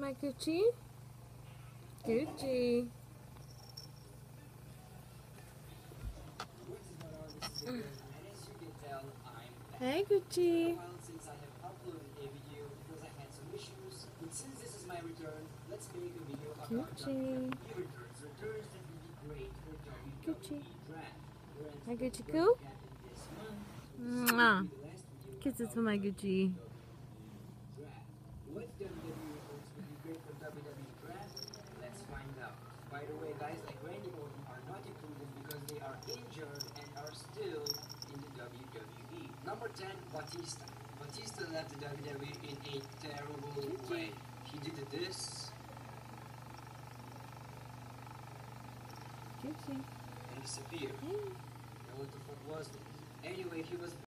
My Gucci. Gucci. Hey Gucci. My Gucci. Gucci. Hi Gucci Goo. Mwah. Kisses for my Gucci. draft. What WWE returns would great for WWE draft? Let's find out. By the way, guys like Randy Orton are not included because they are injured and are still in the WWE. Number 10, Batista. Batista left the WWE in a terrible way. He did this and disappeared. And what the fuck was this? Anyway, he was